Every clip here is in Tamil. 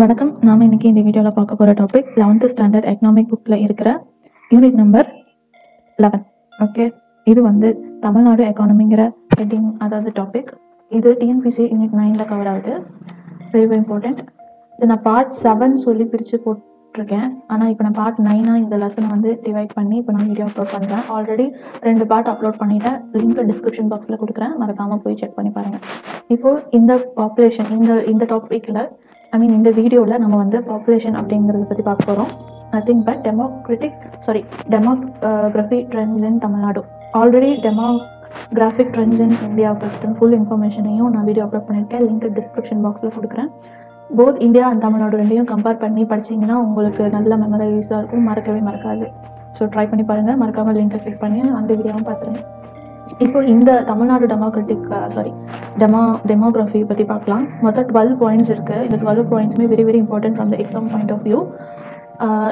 வணக்கம். நாம இன்னைக்கு இந்த வீடியோவில் பார்க்க போகிற டாபிக் லெவன்த் ஸ்டாண்டர்ட் எக்கனாமிக் புக்கில் இருக்கிற யூனிட் நம்பர் லெவன் ஓகே இது வந்து தமிழ்நாடு எக்கானமிங்கிற ஹெட்டிங் அதாவது டாபிக் இது டிஎன்பிசி யூனிட் நைனில் கவர் ஆகுது. வெரி வெரி இம்பார்ட்டண்ட் இது நான் பார்ட் செவன் சொல்லி பிரித்து போட்டிருக்கேன். ஆனால் இப்போ நான் பார்ட் நைனாக இந்த லெசனை வந்து டிவைட் பண்ணி இப்போ நான் வீடியோ அப்லோட் பண்ணுறேன் ஆல்ரெடி ரெண்டு பார்ட் அப்லோட் பண்ணிட்டேன். லிங்க் டிஸ்கிரிப்ஷன் பாக்ஸில் கொடுக்குறேன். மறக்காமல் போய் செக் பண்ணி பாருங்கள் இப்போ இந்த பாப்புலேஷன் இந்த இந்த டாப்பிக்கில் ஐ மீன் இந்த வீடியோவில் நம்ம வந்து பாப்புலேஷன் அப்படிங்கிறத பற்றி பார்க்க போகிறோம் nothing but democratic sorry demography trends in Tamil Nadu already demographic trends in India பற்றி ஃபுல் இன்ஃபர்மேஷனையும் நான் வீடியோ அப்லோட் பண்ணியிருக்கேன். லிங்க் டிஸ்கிரிப்ஷன் பாக்ஸில் கொடுக்குறேன். போத் இந்தியா அண்ட் தமிழ்நாடு ரெண்டையும் கம்பேர் பண்ணி படிச்சீங்கன்னா உங்களுக்கு நல்ல மெமரைஸாக இருக்கும். மறக்கவே மறக்காது. ஸோ ட்ரை பண்ணி பாருங்கள் மறக்காமல் லிங்கை கிளிக் பண்ணி அந்த வீடியோவும் பார்த்துருங்க. இப்போ இந்த Tamil Nadu democratic sorry demo demography பற்றி பார்க்கலாம். மொத்தம் டுவெல் பாயிண்ட்ஸ் இருக்குது இந்த twelve பாயிண்ட்ஸுமே very very important from the exam point of view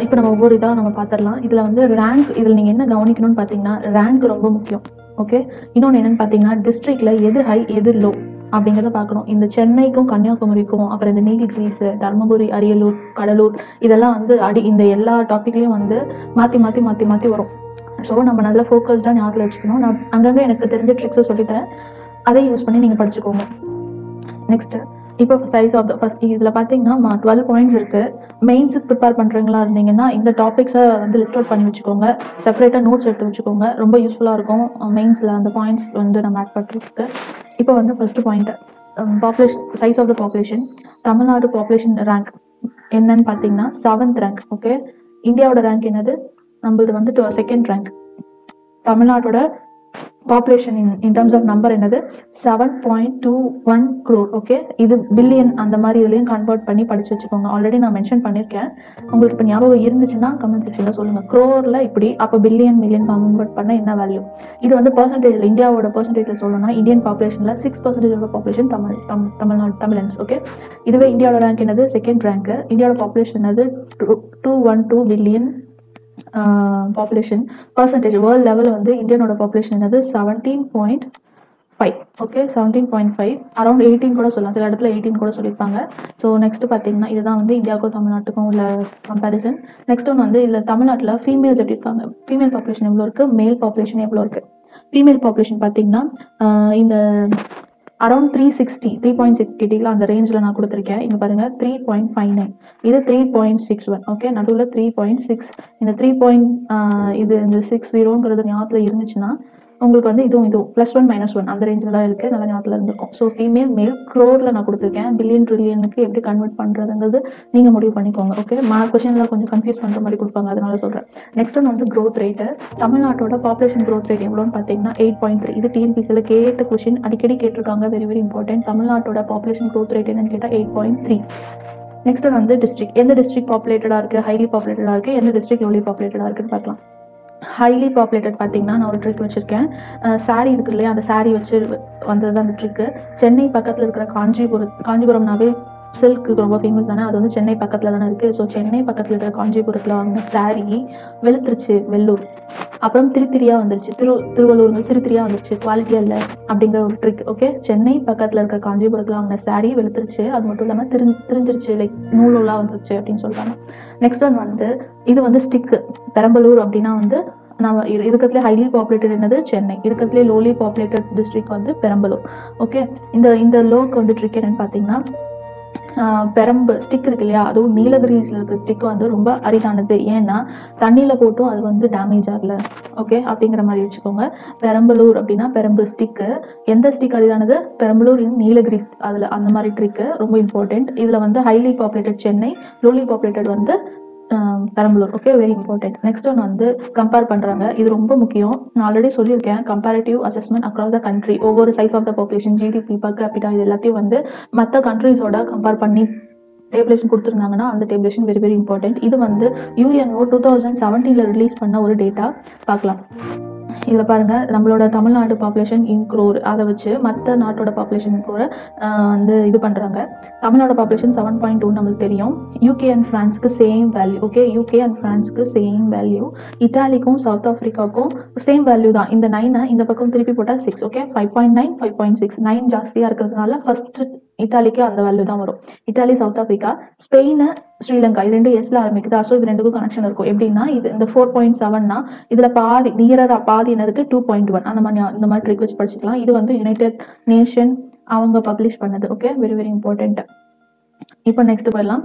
இப்போ நம்ம ஒவ்வொரு இதாக நம்ம பார்த்துடலாம் இதில் வந்து ரேங்க் இதில் நீங்கள் என்ன கவனிக்கணும்னு பார்த்தீங்கன்னா ரேங்க் ரொம்ப முக்கியம். ஓகே இன்னொன்று என்னென்னு பார்த்தீங்கன்னா டிஸ்ட்ரிக்டில் எது ஹை எது லோ அப்படிங்கிறத பார்க்கணும். இந்த சென்னைக்கும் கன்னியாகுமரிக்கும் அப்புறம் இந்த நீலகிரிஸ் தருமபுரி அரியலூர் கடலூர் இதெல்லாம் வந்து அடி இந்த எல்லா டாப்பிக்லேயும் வந்து மாற்றி மாற்றி மாற்றி மாற்றி வரும். ஸோ நம்ம நல்லா ஃபோக்கஸ்டாக ஞாபகம் வச்சுக்கணும். நான் அங்கங்கே எனக்கு தெரிஞ்ச ட்ரிக்ஸை சொல்லித்தரேன். அதை யூஸ் பண்ணி நீங்கள் படிச்சுக்கோங்க. நெக்ஸ்ட்டு இப்போ சைஸ் ஆஃப் த ஃபஸ்ட் இதில் பார்த்தீங்கன்னா டுவெல் பாயிண்ட்ஸ் இருக்குது மெயின்ஸுக்கு ப்ரிப்பேர் பண்ணுறீங்களா இருந்தீங்கன்னா இந்த டாபிக்ஸை வந்து லிஸ்ட் அவுட் பண்ணி வச்சுக்கோங்க. செப்பரேட்டாக நோட்ஸ் எடுத்து வச்சுக்கோங்க. ரொம்ப யூஸ்ஃபுல்லாக இருக்கும். மெயின்ஸில் அந்த பாயிண்ட்ஸ் வந்து நம்ம ஆட் பண்ணுறதுக்கு இப்போ வந்து first point population size of the population Tamil Nadu population rank என்னன்னு பார்த்தீங்கன்னா செவன்த் ரேங்க் ஓகே இந்தியாவோட ரேங்க் என்னது? நம்மளது வந்து செகண்ட் ரேங்க் தமிழ்நாட்டோட population in in terms of number என்னது? Seven point two one crore okay இது பில்லியன் அந்த மாதிரி இதுலையும் கன்வெர்ட் பண்ணி படிச்சு வச்சுக்கோங்க. ஆல்ரெடி நான் மென்ஷன் பண்ணியிருக்கேன் உங்களுக்கு இப்போ ஞாபகம் இருந்துச்சுன்னா கமெண்ட் செக்ஷனில் சொல்லுங்கள் க்ரோரில் இப்படி அப்போ பில்லியன் மில்லியன் கன்வெர்ட் பண்ண என்ன வேல்யூ இது வந்து பர்சன்டேஜ் இந்தியாவோட பர்சன்டேஜில் சொல்லணும்னா Indian பாப்புலேஷனில் six percentage of population Tamil தம் தமிழ்நாடு தமிழன்ஸ் ஓகே இதுவே இந்தியாவோட ரேங்க் என்னது? செகண்ட் ரேங்க் இந்தியாவோட பாப்புலேஷன் என்னது? Two one two billion population percentage world level வந்து இந்தியனோட பாப்புலேஷன் என்னது? Seventeen point five okay seventeen point five around eighteen கூட சொல்லலாம். சில இடத்துல எயிட்டீன் கூட சொல்லியிருப்பாங்க. ஸோ நெக்ஸ்ட் பார்த்தீங்கன்னா இதுதான் வந்து இந்தியாவுக்கும் தமிழ்நாட்டுக்கும் உள்ள கம்பேரிசன் நெக்ஸ்ட் ஒன்று வந்து இதில் தமிழ்நாட்டில் ஃபீமேல்ஸ் எப்படி இருக்காங்க ஃபீமேல் பாப்புலேஷன் எவ்வளோ இருக்குது மேல் பாப்புலேஷன் எவ்வளோ இருக்குது ஃபீமேல் பாப்புலேஷன் பார்த்தீங்கன்னா இந்த around three sixty three point six கிட்டியில் அந்த ரேஞ்சில் நான் கொடுத்துருக்கேன். இங்கே பாருங்கள் த்ரீ பாயிண்ட் ஃபைவ் நைன் இது three point six one okay நடுவில் த்ரீ பாயிண்ட் சிக்ஸ் இந்த த்ரீ பாயிண்ட் இது இந்த சிக்ஸ் ஜீரோங்கிறது ஞாபகத்தில் இருந்துச்சுன்னா உங்களுக்கு வந்து இதுவும் இதுவும் ப்ளஸ் ஒன் மைனஸ் ஒன் அந்த ரேஞ்சில் தான் இருக்குது நல்ல ஞாபகத்தில் இருந்திருக்கும் ஸோ ஃபீமேல் மேல் க்ரோரில் நான் கொடுத்துருக்கேன். பில்லியன் ட்ரில்லியனுக்கு எப்படி கன்வெர்ட் பண்ணுறதுங்கிறது நீங்கள் முடிவு பண்ணிக்கோங்க ஓகே மா கொஷின்லாம் கொஞ்சம் கன்ஃபியூஸ் பண்ணுற மாதிரி கொடுப்பாங்க அதனால சொல்கிறேன் நெக்ஸ்ட் ஒன்று வந்து க்ரோத் ரேட்டு தமிழ்நாட்டோட பாப்புலேஷன் க்ரோத் ரேட் எவ்வளோன்னு பார்த்தீங்கன்னா எயிட் பாயிண்ட் த்ரீ இது டிஎன்பிசியில் கேட்ட கொஷின் அடிக்கடி கேட்டிருக்காங்க வெரி வெரி இம்பார்ட்டன்ட் தமிழ்நாட்டோட பாப்புலேஷன் க்ரோத் ரேட் என்னன்னு கேட்டால் எயிட் பாயிண்ட் த்ரீ நெக்ஸ்ட் வந்து டிஸ்ட்ரிக்ட் எந்த டிஸ்ட்ரிக்ட் பாப்புலேட்டடாக இருக்குது ஹைலி பாப்புலேட்டடாக இருக்குது எந்த டிஸ்ட்ரிக்ட் லோலி பாப்புலேட்டடாக இருக்குன்னு பார்க்கலாம். ஹைலி பாப்புலேட்டட் பார்த்தீங்கன்னா நான் ஒரு ட்ரிக் வச்சுருக்கேன். சாரீ இருக்கு இல்லையா அந்த சாரீ வச்சு வந்தது தான் அந்த ட்ரிக்கு சென்னை பக்கத்தில் இருக்கிற காஞ்சிபுரம் காஞ்சிபுரம்னாவே சில்க்கு ரொம்ப ஃபேமஸ் தானே? அது வந்து சென்னை பக்கத்தில் தானே இருக்குது ஸோ சென்னை பக்கத்தில் இருக்கிற காஞ்சிபுரத்தில் வாங்கின சாரீ வெளுத்துருச்சு வெள்ளூர். அப்புறம் திருத்திரியாக வந்துருச்சு. திரு திருவள்ளூருங்க திருத்திரியாக வந்துருச்சு. குவாலிட்டியாக இல்லை அப்படிங்கிற ஒரு ட்ரிக் ஓகே சென்னை பக்கத்தில் இருக்கிற காஞ்சிபுரத்தில் வாங்கின சாரீ வெளுத்துருச்சு. அது மட்டும் இல்லாமல் திரு திரிஞ்சிருச்சு லைக் நூலெல்லாம் வந்துருச்சு அப்படின்னு சொல்கிறாங்க நெக்ஸ்ட் ஒன் வந்து இது வந்து ஸ்டிக்கு பெரம்பலூர் அப்படின்னா வந்து நம்ம இருக்கிறதுலே ஹைலி பாப்புலேட்டட் என்னது? சென்னை. இருக்கிறதுலே லோலி பாப்புலேட்டட் டிஸ்ட்ரிக் வந்து பெரம்பலூர் ஓகே இந்த இந்த லோக்கு வந்து ட்ரிக் என்னன்னு பார்த்தீங்கன்னா பெரம்பு ஸ்டிக் இருக்கு இல்லையா? அதுவும் நீலகிரியில் இருக்கிற ஸ்டிக் வந்து ரொம்ப அரிதானது. ஏன்னா தண்ணியில் போட்டும் அது வந்து டேமேஜ் ஆகல. ஓகே அப்படிங்கிற மாதிரி வச்சுக்கோங்க. பெரம்பலூர் அப்படின்னா பெரம்பு ஸ்டிக்கு எந்த ஸ்டிக் அரிதானது? பெரம்பலூர் இன் நீலகிரி அதில் அந்த மாதிரி ட்ரிக்கு ரொம்ப இம்பார்ட்டண்ட் இதில் வந்து highly populated Chennai lowly populated வந்து Perambalur. Okay very important next one வந்து கம்பேர் பண்ணுறாங்க இது ரொம்ப முக்கியம். நான் ஆல்ரெடி சொல்லியிருக்கேன். Comparative assessment across the country ஒவ்வொரு size of the population GDP per capita இது எல்லாத்தையும் வந்து மற்ற கண்ட்ரிஸோட கம்பேர் பண்ணி டேபிளேஷன் கொடுத்துருந்தாங்கன்னா அந்த டேபிளேஷன் வெரி வெரி இம்பார்ட்டன்ட் இது வந்து யூஎன்ஓ டூ தௌசண்ட் செவன்டீனில் ரிலீஸ் பண்ண ஒரு டேட்டா பார்க்கலாம். இதில் பாருங்கள் நம்மளோட தமிழ்நாடு பாப்புலேஷன் இன் க்ரோர் அதை வச்சு மற்ற நாட்டோட பாப்புலேஷன் கூட வந்து இது பண்ணுறாங்க Tamil Nadu population seven point two நம்மளுக்கு தெரியும். UK and ஃப்ரான்ஸுக்கு same value okay UK and ஃப்ரான்ஸுக்கு same value இட்டாலிக்கும் சவுத் ஆஃப்ரிக்காவுக்கும் சேம் வேல்யூ தான். இந்த நைனை இந்த பக்கம் திருப்பி போட்டால் six okay five point nine five point six nine ஜாஸ்தியாக இருக்கிறதுனால ஃபஸ்ட்டு இத்தாலிக்கு அந்த வேல்யூ தான் வரும். Italy South Africa Spain Sri Lanka இது ரெண்டு எஸ்ல ஆரம்பிக்குதா. ஸோ இது ரெண்டுக்கும் கனெக்ஷன் இருக்கும். எப்படின்னா இது இந்த ஃபோர் பாயிண்ட் செவன்னா இதுல பாதி நியரரா பாதி என்ன இருக்கு டூ பாயிண்ட் ஒன் அந்த மாதிரி இந்த மாதிரி ட்ரிக் வச்சு படிச்சுக்கலாம். இது வந்து யுனைடெட் நேஷன் அவங்க பப்ளிஷ் பண்ணது. ஓகே வெரி வெரி இம்பார்ட்டன்ட் இப்போ நெக்ஸ்ட் போயிடலாம்.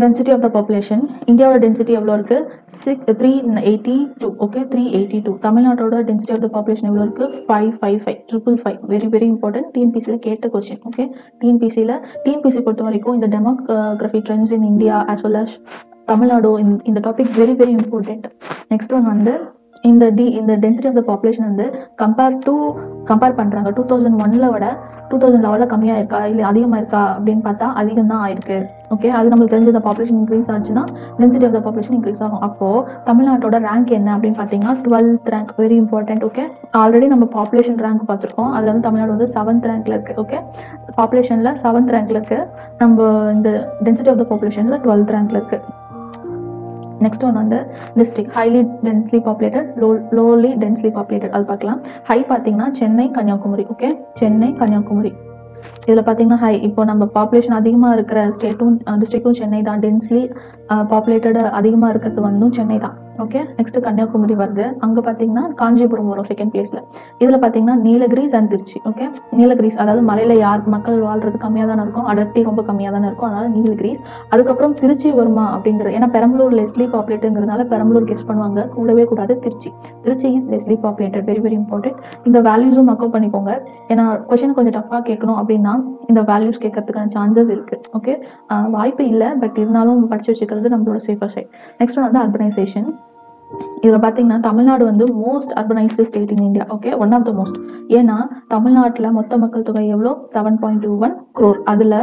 டென்சிட்டி ஆஃப் த பாப்புலேஷன் இந்தியாவோட டென்சிட்டி எவ்வளோ இருக்கு? Six three eighty two okay three eighty two தமிழ்நாட்டோட டென்சிட்டி ஆஃப் த பாப்புலேஷன் எவ்வளோ இருக்கு five five five triple five very very important டிஎன்பிசியில் கேட்ட கொஸ்டின் ஓகே டிஎன்பிசியில் டிஎன்பிசி பொறுத்த வரைக்கும் இந்த demography trends in India as well as Tamil Nadu இந்த- இந்த topic very very important next one வந்து இந்த டி இந்த டென்சிட்டி ஆஃப் த பாப்புலேஷன் வந்து கம்பேர் டு கம்பேர் பண்ணுறாங்க டூ தௌசண்ட் ஒனில் விட டூ தௌசண்ட் லெவலில் கம்மியாக இருக்கா இல்லை அதிகமாக இருக்கா அப்படின்னு பார்த்தா அதிகம் தான் ஆயிருக்கு. ஓகே அது நம்மளுக்கு தெரிஞ்ச இந்த பாப்புலேஷன் இன்க்ரீஸ் ஆச்சுன்னா density of the population increase ஆகும். அப்போது தமிழ்நாட்டோட ரேங்க் என்ன அப்படின்னு பார்த்தீங்கன்னா twelfth rank very important okay already நம்ம பாப்புலேஷன் ரேங்க் பார்த்துருக்கோம். அதில் வந்து தமிழ்நாடு வந்து செவன்த் ரேங்க்ல இருக்குது ஓகே பாப்புலேஷனில் செவன்த் ரேங்க்ல இருக்குது நம்ம இந்த டென்சிட்டி ஆஃப் த பாப்புலேஷனில் டுவெல்த் ரேங்க்ல இருக்குது நெக்ஸ்ட் ஒன் வந்து district highly densely populated low lowly densely populated அது பார்க்கலாம். ஹை பார்த்தீங்கன்னா சென்னை கன்னியாகுமரி. ஓகே சென்னை கன்னியாகுமரி. இதில் பார்த்தீங்கன்னா ஹை இப்போ நம்ம பாப்புலேஷன் அதிகமாக இருக்கிற ஸ்டேட்டும் டிஸ்ட்ரிக்டும் சென்னை தான். டென்ஸ்லி பாப்புலேட்டட் அதிகமாக இருக்கிறது வந்தும் சென்னை தான். ஓகே நெக்ஸ்ட் கன்னியாகுமரி வருது. அங்கே பார்த்தீங்கன்னா காஞ்சிபுரம் வரும் செகண்ட் பிளேஸில் இதில் பார்த்தீங்கன்னா நீலகிரிஸ் அண்ட் திருச்சி ஓகே நீலகிரிஸ் அதாவது மலையில் யார் மக்கள் வாழ்றது கம்மியாக தானே இருக்கும்? அடர்த்தி ரொம்ப கம்மியாக தானே இருக்கும்? அதனால நீலகிரிஸ் அதுக்கப்புறம் திருச்சி வருமா அப்படிங்கிறது. ஏன்னா பெரம்பலூர் லெஸ்லி பாப்புலேட்டுங்கிறதுனால பெரம்பலூர் கெஸ் பண்ணுவாங்க. கூடவே கூடாது Trichy. Trichy is lessly populated very very important இந்த வேல்யூஸும் மக்கோ பண்ணிக்கோங்க. ஏன்னா கொஷின் கொஞ்சம் டஃப்பாக கேட்கணும் அப்படின்னா இந்த வேல்யூஸ் கேட்கறதுக்கான சான்சஸ் இருக்கு. ஓகே வாய்ப்பு இல்லை பட் இருந்தாலும் படிச்சு வச்சுக்கிறது நம்மளோட சேஃபர் சைட் நெக்ஸ்ட் வந்து அர்பனைசேஷன் இதில் பார்த்தீங்கன்னா தமிழ்நாடு வந்து most urbanised state in India okay one of the most ஏன்னா தமிழ்நாட்டில் மொத்த மக்கள் தொகை எவ்வளோ? Seven point two one crore அதில்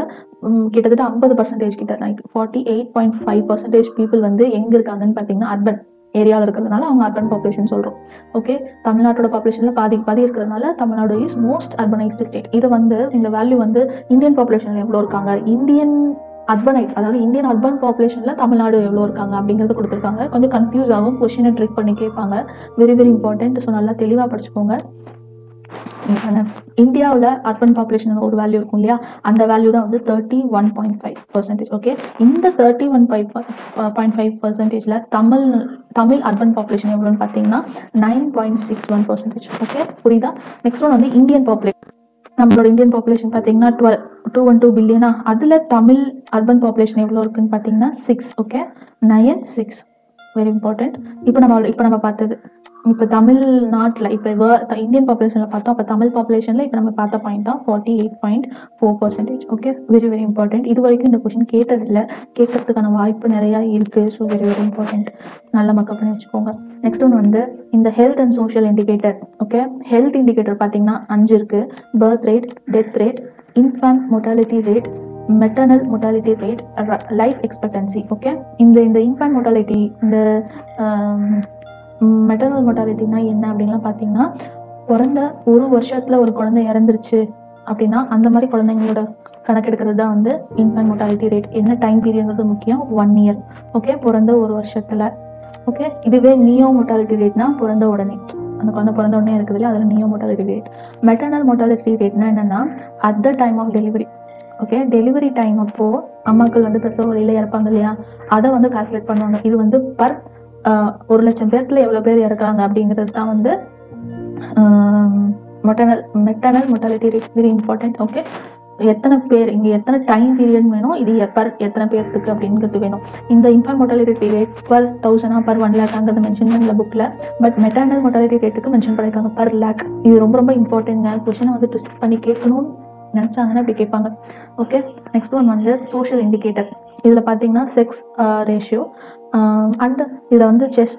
கிட்டத்தட்ட ஐம்பது பர்சன்டேஜ் கிட்ட night forty eight point five percentage people வந்து எங்கே இருக்காங்கன்னு பார்த்தீங்கன்னா அர்பன் ஏரியாவில் இருக்கிறதுனால அவங்க அர்பன் பாப்புலேஷன் சொல்கிறோம் ஓகே தமிழ்நாட்டோட பாப்புலேஷனில் பாதி பாதி இருக்கிறதுனால Tamil Nadu is most urbanised state இது வந்து இந்த வேல்யூ வந்து இந்தியன் பாப்புலேஷனில் எவ்வளோ இருக்காங்க? இந்தியன் அர்பனைஸ் அதாவது இந்தியன் அர்பன் பாப்புலேஷன்ல தமிழ்நாடு எவ்வளோ இருக்காங்க அப்படிங்கிறது கொடுத்துருக்காங்க. கொஞ்சம் கன்ஃபியூஸ் ஆகும் கொஷினை ட்ரிக் பண்ணி கேட்பாங்க. வெரி வெரி இம்பார்ட்டன்ட் ஸோ நல்லா தெளிவாக படிச்சுக்கோங்க. இந்தியாவில் அர்பன் பாப்புலேஷன் ஒரு வேல்யூ இருக்கும் இல்லையா? அந்த வேல்யூ தான் வந்து thirty one point five percentage okay இந்த thirty one five point five பர்சன்டேஜில் தமிழ் தமிழ் அர்பன் பாப்புலேஷன் எவ்வளோன்னு பார்த்தீங்கன்னா nine point six one percentage okay புரியுதா? நெக்ஸ்ட் ஒன் வந்து இந்தியன் பாப்புலேஷன் நம்மளோட இந்தியன் பாப்புலேஷன் பார்த்தீங்கன்னா டுவெல் டூ ஒன் டூ பில்லியனா அதில் தமிழ் அர்பன் பாப்புலேஷன் எவ்வளோ இருக்குன்னு பார்த்தீங்கன்னா six okay nine six very important இப்போ நம்ம இப்போ நம்ம பார்த்தது இப்போ தமிழ்நாட்டில் இப்போ இந்தியன் பாப்புலேஷனில் பார்த்தோம் அப்போ தமிழ் பாப்புலேஷனில் இப்போ நம்ம பார்த்த பாயிண்ட் தான் forty eight point four percentage okay very very important இது வரைக்கும் இந்த கொஷின் கேட்டதில்லை. கேட்கறதுக்கான வாய்ப்பு நிறையா இருக்குது ஸோ வெரி வெரி இம்பார்ட்டன்ட் நல்ல மக்கள் பண்ணி வச்சுக்கோங்க. நெக்ஸ்ட் ஒன்று வந்து இந்த health and social indicator okay health indicator பார்த்தீங்கன்னா அஞ்சு இருக்கு. Birth rate death rate infant mortality rate maternal mortality rate life expectancy okay இந்த இந்த இன்ஃபேன்ட் மொட்டாலிட்டி இந்த um, மெட்டர்னல் மொட்டாலிட்டினா என்ன அப்படின்லாம் பார்த்தீங்கன்னா பிறந்த ஒரு வருஷத்துல ஒரு குழந்தை இறந்துருச்சு அப்படின்னா அந்த மாதிரி குழந்தைங்களோட கணக்கெடுக்கிறது தான் வந்து இன்ஃபன்ட் மொட்டாலிட்டி ரேட் என்ன டைம் பீரியட்ங்கிறது முக்கியம்? ஒன் இயர் ஓகே பிறந்த ஒரு வருஷத்துல. ஓகே இதுவே நியோ மொட்டாலிட்டி ரேட்னா பிறந்த உடனே. அந்த குழந்தை பிறந்த உடனே இருக்குது இல்லையா? அதில் neo mortality rate maternal mortality ரேட்னா என்னன்னா at the time of delivery okay delivery time அப்போ அம்மாக்கள் வந்து பிரசவ வழியில இறப்பாங்க இல்லையா? அதை வந்து கால்குலேட் பண்ணுவாங்க. இது வந்து பர் ஒரு லட்சம் பேர்த்துல எவ்வளவு பேர் இறக்குறாங்க அப்படிங்கிறது தான் வந்து மொட்டனல் maternal mortality rate very important okay எத்தனை பேர் இங்க எத்தனை டைம் பீரியட் வேணும்? இது பர் எத்தனை பேர்த்துக்கு அப்படிங்கிறது வேணும். இந்த இன்ஃபான் மொட்டாலிட்டி ரேட் பர் தௌசண்டா பர் ஒன் லேக்காங்கிறது மென்ஷன் பண்ணல புக்ல பட் மெட்டானல் மொட்டாலிட்டி ரேட்டுக்கு மென்ஷன் பண்ணியிருக்காங்க பர் லேக் இது ரொம்ப ரொம்ப இம்பார்ட்டன்ட்ங்க கொஷனை வந்து ட்விஸ்ட் பண்ணி கேட்கணும்னு நினச்சாங்கன்னா அப்படி கேட்பாங்க. ஓகே நெக்ஸ்ட் ஒன் வந்து சோஷியல் இண்டிகேட்டர் இதில் பார்த்தீங்கன்னா sex ratio uh, and um, இதில் வந்து செஸ்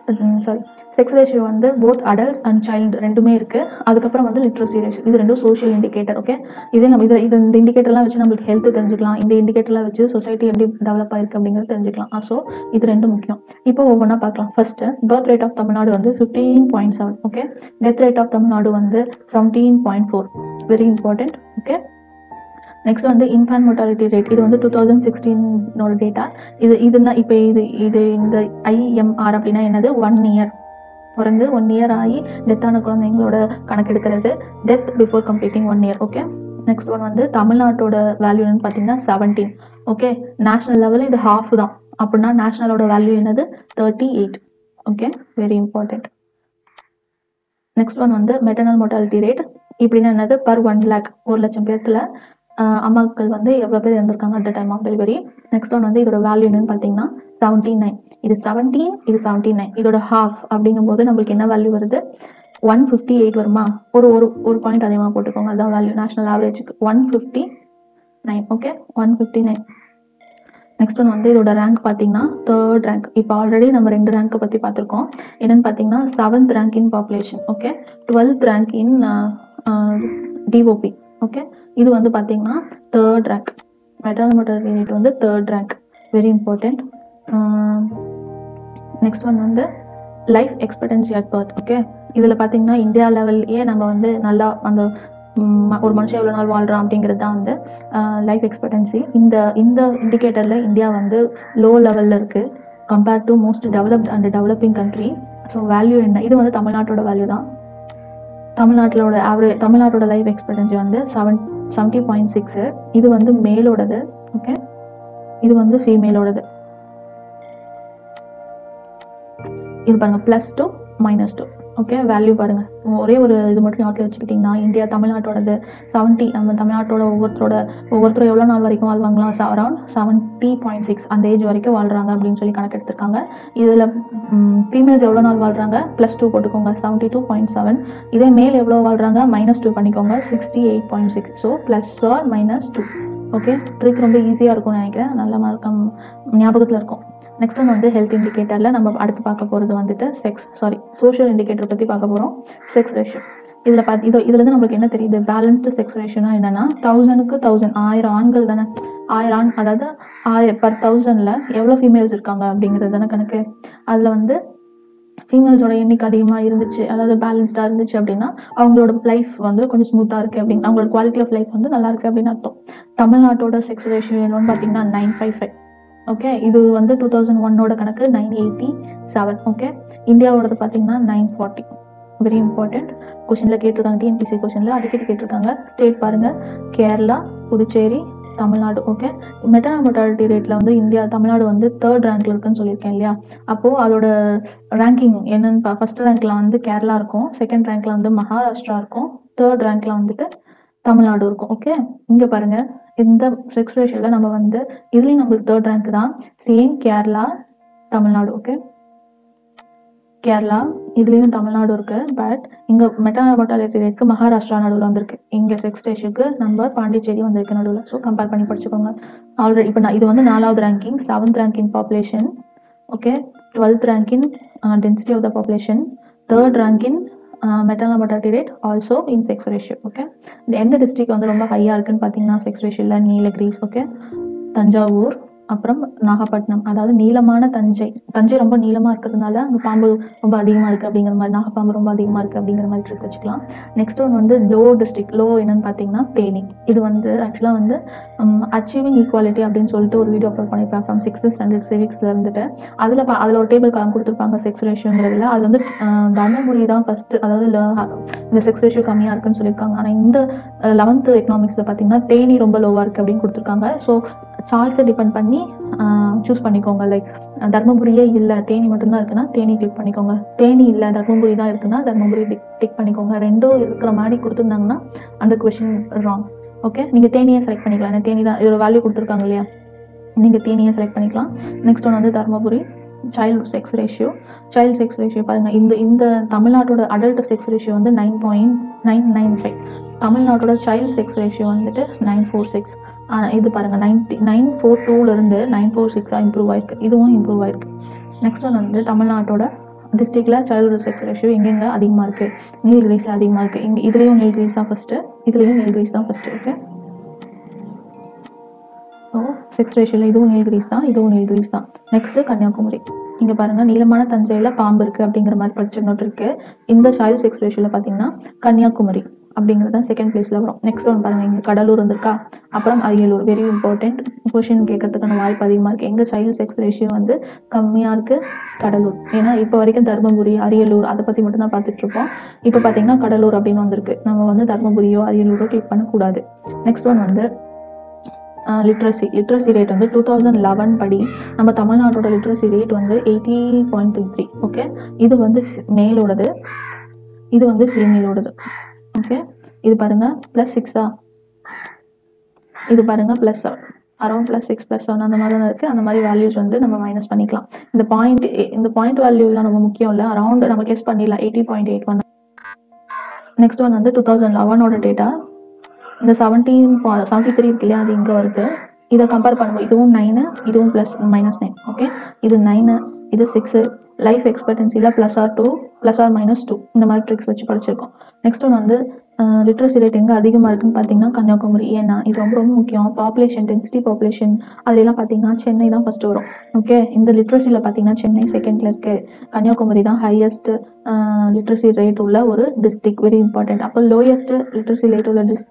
சாரி செக்ஸ் ரேஷியோ வந்து போத் அடல்ட்ஸ் அண்ட் சைல்டு ரெண்டுமே இருக்குது அதுக்கப்புறம் வந்து லிட்ரஸி ரேஷியோ இது ரெண்டும் சோஷியல் இண்டிகேட்டர் ஓகே இதே நம்ம இதில் இது இந்த இண்டிகேட்டர்லாம் வச்சு நம்மளுக்கு ஹெல்த் தெரிஞ்சுக்கலாம். இந்த இண்டிகேட்டர்லாம் வச்சு சொசைட்டி எப்படி டெவலப் ஆயிருக்கு அப்படிங்கிறது தெரிஞ்சுக்கலாம். Ah, ஸோ இது ரெண்டும் முக்கியம். இப்போ ஒவ்வொன்றா பார்க்கலாம். First birth rate of Tamil Nadu வந்து fifteen point seven okay death rate of Tamil Nadu வந்து seventeen point four very important okay next வந்து இன்ஃபேன்ட் மோட்டாலிட்டி ரேட் இது வந்து டூ தௌசண்ட் சிக்ஸ்டீனோட டேட்டா இது இதுனா இப்போ இது இது இந்த ஐஎம்ஆர் அப்படின்னா என்னது? ஒன் இயர் பிறந்து ஒன் இயர் ஆகி டெத்தான குழந்தைங்களோட கணக்கெடுக்கிறது. Death before completing one year okay next one வந்து தமிழ்நாட்டோட வேல்யூன்னு பார்த்தீங்கன்னா செவன்டீன் ஓகே நேஷனல் லெவலில் இது ஹாஃப் தான். அப்படின்னா நேஷனலோட வேல்யூ என்னது? Thirty eight okay very important next one வந்து மெட்டர்னல் மோட்டாலிட்டி ரேட் இப்படின்னா என்னது? பர் ஒன் லேக் ஒரு லட்சம் பேர்த்தில் அம்மாக்கள் வந்து எவ்வளோ பேர் இருந்திருக்காங்க at time of delivery next one வந்து இதோட வேல்யூ என்னன்னு பார்த்தீங்கன்னா செவன்டி நைன் இது செவன்டீன் இது செவன்டி நைன் இதோட ஹாஃப் அப்படிங்கும்போது நம்மளுக்கு என்ன வேல்யூ வருது? ஒன் ஃபிஃப்டி எயிட் வருமா? ஒரு ஒரு ஒரு பாயிண்ட் அதிகமாக போட்டுக்கோங்க. அதுதான் value national ஆவரேஜுக்கு one fifty nine okay one fifty nine next one வந்து இதோட ரேங்க் பார்த்தீங்கன்னா தேர்ட் ரேங்க் இப்போ ஆல்ரெடி நம்ம ரெண்டு ரேங்க்கை பற்றி பார்த்துருக்கோம். என்னென்னு பார்த்தீங்கன்னா seventh rank in population okay twelfth rank in DOP okay இது வந்து பார்த்தீங்கன்னா third rank maternal mortality வந்து third rank very important next one வந்து life expectancy at birth okay இதில் பார்த்தீங்கன்னா இந்தியா லெவல்லையே நம்ம வந்து நல்லா அந்த ஒரு மனுஷன் எவ்வளோ நாள் வாழ்கிறான் அப்படிங்கிறது தான் வந்து லைஃப் எக்ஸ்பெக்டன்சி இந்த இந்த இண்டிகேட்டரில் இந்தியா வந்து லோ லெவலில் இருக்குது compared to most developed and developing country so value என்ன? இது வந்து தமிழ்நாட்டோட வேல்யூ தான். தமிழ்நாட்டிலோட ஆவரேஜ் தமிழ்நாட்டோட லைஃப் எக்ஸ்பெக்டன்சி வந்து செவன் செவன்ட்டி பாயிண்ட் சிக்ஸு இது வந்து மேலோடது ஓகே இது வந்து ஃபீமேலோடது இது பாருங்க plus two minus two okay value பாருங்க. ஒரே ஒரு இது மட்டும் ஞாபகம் வச்சுக்கிட்டிங்கன்னா இந்தியா தமிழ்நாட்டோடது செவன்ட்டி நம்ம தமிழ்நாட்டோட ஒவ்வொருத்தரோட ஒவ்வொருத்தரும் எவ்வளோ நாள் வரைக்கும் வாழ்வாங்களாம் அரௌண்ட் செவன்ட்டி பாயிண்ட் சிக்ஸ் அந்த ஏஜ் வரைக்கும் வாழ்றாங்க அப்படின்னு சொல்லி கணக்கு எடுத்திருக்காங்க. இதில் ஃபீமேல்ஸ் எவ்வளோ நாள் வாழ்றாங்க? ப்ளஸ் டூ போட்டுக்கோங்க செவன்ட்டி டூ பாயிண்ட் செவன் இதே மேல் எவ்வளோ வாழ்றாங்க? மைனஸ் டூ பண்ணிக்கோங்க sixty eight point six so plus or minus two okay trick ரொம்ப ஈஸியாக இருக்கும்னு நினைக்கிறேன். நல்ல மார்க்கம் ஞாபகத்தில் இருக்கும். நெக்ஸ்ட் ஒன் வந்து ஹெல்த் இண்டிகேட்டரில் நம்ம அடுத்து பார்க்க போகிறது வந்துட்டு செக்ஸ் சாரி சோஷியல் இண்டிகேட்டர் பற்றி பார்க்க போகிறோம் செக்ஸ் ரேஷியோ இதில் பார்த்து இது இதுலேருந்து நம்மளுக்கு என்ன தெரியுது? பேலன்ஸ்டு செக்ஸ் ரேஷியோனா என்னன்னா தௌசண்ட்க்கு தௌசண்ட் ஆயிரம் ஆண்கள் தானே ஆயிரம் ஆண் அதாவது ஆய பர் தௌசண்டில் எவ்வளோ ஃபீமேல்ஸ் இருக்காங்க அப்படிங்கிறது தானே கணக்கு. அதில் வந்து ஃபீமேல்ஸோட எண்ணிக்கை அதிகமாக இருந்துச்சு அதாவது பேலன்ஸ்டாக இருந்துச்சு அப்படின்னா அவங்களோட லைஃப் வந்து கொஞ்சம் ஸ்மூத்தாக இருக்குது அப்படின்னு அவங்களோட குவாலிட்டி ஆஃப் லைஃப் வந்து நல்லா இருக்குது அப்படின்னு அர்த்தம். தமிழ்நாட்டோட செக்ஸ் ரேஷியோ என்னன்னு பார்த்தீங்கன்னா நைன் ஃபைவ் ஃபைவ் ஓகே இது வந்து டூ தௌசண்ட் ஒன்னோட கணக்கு நைன் எயிட்டி செவன் ஓகே இந்தியாவோடது பார்த்தீங்கன்னா நைன் ஃபார்ட்டி வெரி இம்பார்ட்டண்ட் கொஷனில் கேட்டிருக்காங்க டிஎன்பிசி கொஷனில் அடிக்கடி கேட்டிருக்காங்க. ஸ்டேட் பாருங்க. Kerala Puducherry Tamil Nadu okay maternal mortality ரேட்டில் வந்து இந்தியா தமிழ்நாடு வந்து தேர்ட் ரேங்க்ல இருக்குன்னு சொல்லியிருக்கேன் இல்லையா? அப்போது அதோட ரேங்கிங் என்னன்னு ஃபர்ஸ்ட் ரேங்க்ல வந்து கேரளா இருக்கும். செகண்ட் ரேங்க்ல வந்து மகாராஷ்டிரா இருக்கும். தேர்ட் ரேங்க்ல வந்துட்டு தமிழ்நாடு இருக்கும். ஓகே இங்கே பாருங்கள் இந்த செக்ஸ் ரேஷியோல நம்ம வந்து இதுலயும் நம்மளுக்கு தேர்ட் ரேங்க் தான். சேம் கேரளா தமிழ்நாடு ஓகே கேரளா இதுலயும் தமிழ்நாடு இருக்கு. பட் இங்க மெட்டர்னல் மோட்டாலிட்டி ரேட்க்கு மகாராஷ்டிரா நடுவில் வந்திருக்கு. இங்க செக்ஸ் ரேஷியோக்கு நம்ம பாண்டிச்சேரி வந்திருக்கு நடுவில். ஸோ கம்பேர் பண்ணி படிச்சுக்கோங்க. ஆல்ரெடி இப்போ நான் இது வந்து நாலாவது ranking seventh ranking population okay twelfth ranking density of the population third ranking in maternal mortality rate also in sex ratio okay எந்த டிஸ்ட்ரிக்ட் வந்து ரொம்ப ஹையாக இருக்குன்னு பார்த்தீங்கன்னா செக்ஸ் ரேஷியோவில் நீலகிரிஸ் ஓகே தஞ்சாவூர் அப்புறம் நாகப்பட்டினம். அதாவது நீளமான தஞ்சை. தஞ்சை ரொம்ப நீளமாக இருக்கிறதுனால அங்கே பாம்பு ரொம்ப அதிகமாக இருக்குது அப்படிங்கிற மாதிரி நாகப்பாம்பு ரொம்ப அதிகமாக இருக்குது அப்படிங்கிற மாதிரி ட்ரிக் வச்சுக்கலாம். நெக்ஸ்ட் ஒன் வந்து லோ டிஸ்ட்ரிக் லோ என்னன்னு பார்த்தீங்கன்னா தேனி. இது வந்து ஆக்சுவலாக வந்து அச்சீவிங் ஈக்குவாலிட்டி அப்படின்னு சொல்லிட்டு ஒரு வீடியோ அப்லோட் பண்ணியிருப்பேன் ஃப்ரம் சிக்ஸ்த் ஸ்டாண்டர்ட் சிவிக்ஸில் இருந்துட்டு. அதில் அதில் ஒரு டேபிள் காலம் கொடுத்துருப்பாங்க செக்ஸ் ரேஷியோங்கிறதுல அது வந்து அஹ், தர்மபுரி தான் ஃபஸ்ட்டு அதாவது இந்த செக்ஸ் ரேஷியோ கம்மியாக இருக்குன்னு சொல்லியிருக்காங்க. ஆனால் இந்த லெவன்த்து எக்கனாமிக்ஸில் பார்த்தீங்கன்னா தேனி ரொம்ப லோவாக இருக்குது அப்படின்னு கொடுத்துருக்காங்க. ஸோ சாய்ஸை டிபெண்ட் பண்ணி சூஸ் பண்ணிக்கோங்க. லைக் தர்மபுரியே இல்லை தேனி மட்டும்தான் இருக்குன்னா தேனி கிளிக் பண்ணிக்கோங்க. தேனி இல்லை தர்மபுரி தான் இருக்குன்னா தர்மபுரி டிக் பண்ணிக்கோங்க. ரெண்டும் இருக்கிற மாதிரி கொடுத்துருந்தாங்கன்னா அந்த கொஷின் ராங் ஓகே நீங்கள் தேனியை செலக்ட் பண்ணிக்கலாம். ஏன்னா தேனி தான் இதோட வேல்யூ கொடுத்துருக்காங்க இல்லையா? நீங்கள் தேனியை செலக்ட் பண்ணிக்கலாம். நெக்ஸ்ட் ஒன் வந்து Dharmapuri. Child sex ratio child sex ratio பாருங்கள் இந்த இந்த தமிழ்நாட்டோட அடல்ட் செக்ஸ் ரேஷியோ வந்து nine point nine nine five தமிழ்நாட்டோட சைல்டு செக்ஸ் ரேஷியோ வந்துட்டு நைன் ஃபோர் சிக்ஸ் இது பாருங்கள் நைன்டி நைன் ஃபோர் டூலேருந்து நைன் ஃபோர் சிக்ஸாக இம்ப்ரூவ் ஆயிருக்கு. இதுவும் இம்ப்ரூவ் ஆயிருக்கு. நெக்ஸ்ட் ஒன் வந்து தமிழ்நாட்டோட டிஸ்ட்ரிக்டில் சைல்டுஹுட் செக்ஸ் ரேஷியோ எங்கெங்கே அதிகமாக இருக்குது நீல்கிரிஸ் அதிகமாக இருக்குது இங்கே இதுலேயும் நீல்கிரிஸ் தான் ஃபஸ்ட்டு இதுலேயும் நீல்கிரிஸ் தான் ஃபஸ்ட்டு இருக்குது ஸோ செக்ஸ் ரேஷியோவில் இதுவும் நீல்கிரிஸ் தான் இதுவும் நீல்கிரிஸ் தான். நெக்ஸ்ட்டு கன்னியாகுமரி. இங்கே பாருங்கள் நீளமான தஞ்சையில் பாம்பு இருக்குது அப்படிங்கிற மாதிரி படிச்ச நோட் இந்த சைல்டு செக்ஸ் ரேஷியோவில் பார்த்தீங்கன்னா கன்னியாகுமரி. அப்படிங்கிறது செகண்ட் பிளேஸில் வரும். நெக்ஸ்ட் ஒன் பாருங்கள் இங்கே கடலூர் வந்திருக்கா? அப்புறம் அரியலூர். வெரி இம்பார்ட்டண்ட் கொஷின் கேட்கறதுக்கான வாய்ப்பு அதிகமாக இருக்குது எங்கள் சைல்டு செக்ஸ் ரேஷியோ வந்து கம்மியாக இருக்குது கடலூர். ஏன்னா இப்போ வரைக்கும் தருமபுரி அரியலூர் அதை பற்றி மட்டும் தான் பார்த்துட்ருப்போம் இப்போ பார்த்தீங்கன்னா கடலூர் அப்படின்னு வந்திருக்கு. நம்ம வந்து தருமபுரியோ அரியலூரோ கிளிக் பண்ணக்கூடாது. நெக்ஸ்ட் ஒன் வந்து லிட்ரஸி லிட்ரஸி ரேட் வந்து டூ தௌசண்ட் லெவன் படி நம்ம தமிழ்நாட்டோட லிட்ரஸி ரேட் வந்து eighty point three three okay இது வந்து மேலோடது இது வந்து ஃபீமேலோடது ஓகே இது பாருங்க ப்ளஸ் சிக்ஸா இது பாருங்க plus seven around plus six plus seven அந்த மாதிரி தான் இருக்குது அந்த மாதிரி வேல்யூஸ் வந்து நம்ம மைனஸ் பண்ணிக்கலாம். இந்த பாயிண்ட் இந்த பாயிண்ட் வேல்யூலாம் ரொம்ப முக்கியம் இல்லை. அரௌண்ட் நம்ம கெஸ் பண்ணிடலாம். Eighty point eight one next one வந்து டூ தௌசண்ட் லெவனோட டேட்டா இந்த செவன்டீன் செவன்ட்டி த்ரீ இருக்கு இல்லையா? அது இங்கே வருது. இதை கம்பேர் பண்ணும்போது இதுவும் நைனு இதுவும் ப்ளஸ் மைனஸ் நைன் ஓகே இது நைனு இது six life எக்ஸ்பெக்டன்சியில் plus or two plus or minus two இந்த மாதிரி ட்ரிக்ஸ் வச்சு படிச்சிருக்கோம். நெக்ஸ்ட் ஒன் வந்து லிட்ரஸி ரேட் எங்கே அதிகமாக இருக்குன்னு பார்த்தீங்கன்னா கன்னியாகுமரி ஏன்னா இது ரொம்ப ரொம்ப முக்கியம். பாப்புலேஷன் டென்சிட்டி பாப்புலேஷன் அதுலலாம் பார்த்தீங்கன்னா சென்னை தான் ஃபஸ்ட்டு வரும். ஓகே இந்த லிட்ரஸியில் பார்த்தீங்கன்னா சென்னை செகண்ட்ல இருக்குது கன்னியாகுமரி தான் ஹையஸ்ட் லிட்ரஸி ரேட் உள்ள ஒரு டிஸ்ட்ரிக்ட் வெரி இம்பார்ட்டன்ட் அப்போ லோயஸ்ட் லிட்ரஸி ரேட் உள்ள டிஸ்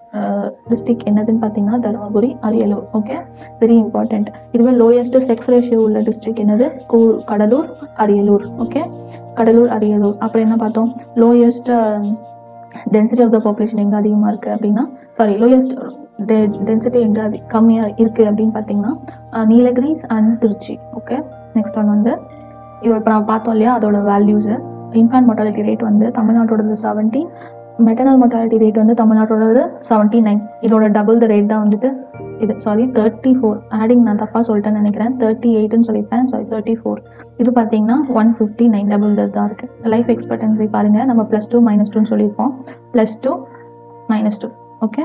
டிஸ்ட்ரிக்ட் என்னதுன்னு பார்த்தீங்கன்னா Dharmapuri Ariyalur. Okay very important இதுவே லோயஸ்ட் செக்ஸ் ரேஷியோ உள்ள டிஸ்ட்ரிக்ட் என்னது? கூ- கடலூர் அரியலூர். ஓகே கடலூர் அரியலூர். அப்புறம் என்ன பார்த்தோம்? Lowest density of the population எங்கே அதிகமாக இருக்குது அப்படின்னா சாரி லோயஸ்ட் டென்சிட்டி எங்கே அதி கம்மியாக இருக்குது அப்படின்னு பார்த்தீங்கன்னா Nilgiris and Trichy. Okay next one வந்து இது இப்போ நான் பார்த்தோம் இல்லையா அதோட வேல்யூஸு இன்ஃபேன்ட் மொட்டாலிட்டி ரேட் வந்து தமிழ்நாட்டோடது செவன்ட்டி மெட்டர்னல் மொட்டாலிட்டி ரேட் வந்து தமிழ்நாட்டோடது செவன்ட்டி நைன் இதோட டபுள் த ரேட் தான் வந்துட்டு இது சாரி தேர்ட்டி ஃபோர் ஆடிங் நான் தப்பாக சொல்லிட்டேன்னு நினைக்கிறேன். தேர்ட்டி எயிட்னு சொல்லியிருப்பேன் சாரி தேர்ட்டி ஃபோர் இது பார்த்தீங்கன்னா ஒன் ஃபிஃப்டி நைன் டபுள் தான் இருக்குது லைஃப் எக்ஸ்பெக்டன்சி பாருங்கள் நம்ம ப்ளஸ் டூ மைனஸ் டூன்னு சொல்லியிருப்போம் plus two minus two okay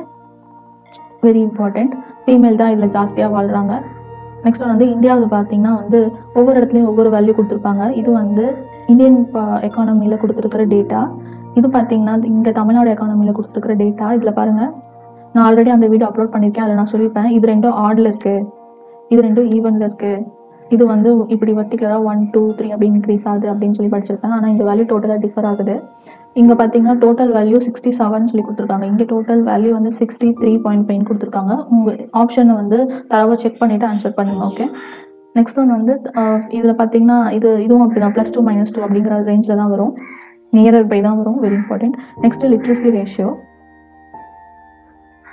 very important female தான் இதில் ஜாஸ்தியாக வாழ்கிறாங்க நெக்ஸ்ட் வந்து இந்தியாவில் பார்த்தீங்கன்னா வந்து ஒவ்வொரு இடத்துலையும் ஒவ்வொரு வேல்யூ கொடுத்துருப்பாங்க. இது வந்து இந்தியன் எக்கானமியில் uh, கொடுத்துருக்கிற டேட்டா இது பார்த்தீங்கன்னா இங்கே தமிழ்நாடு எக்கானமியில் கொடுத்துருக்கிற டேட்டா இதில் பாருங்கள் நான் ஆல்ரெடி அந்த வீடியோ அப்லோட் பண்ணியிருக்கேன். அதில் நான் சொல்லியிருப்பேன். இது ரெண்டும் ஆடில் இருக்குது இது ரெண்டும் ஈவனில் இருக்குது இது வந்து இப்படி வர்டிகுலராக ஒன் டூ த்ரீ அப்படி இன்க்ரீஸ் ஆகுது அப்படின்னு சொல்லி படிச்சிருப்பேன் ஆனால் இந்த வேல்யூ டோட்டலாக டிஃபர் ஆகுது. இங்கே பார்த்தீங்கன்னா டோட்டல் வேல்யூ சிக்ஸ்டி செவன் சொல்லி கொடுத்துருக்காங்க. இங்கே டோட்டல் வேல்யூ வந்து சிக்ஸ்டி த்ரீ பாயிண்ட் ஃபைன் கொடுத்துருக்காங்க. உங்கள் ஆப்ஷனை வந்து தரவாக செக் பண்ணிவிட்டு ஆன்சர் பண்ணுங்க ஓகே நெக்ஸ்ட் ஒன் வந்து இதில் பார்த்தீங்கன்னா இது இதுவும் அப்படி தான் ப்ளஸ் டூ மைனஸ் டூ அப்படிங்கிற ரேஞ்சில் தான் வரும். நியரர் பை தான் வரும். Very important next literacy ratio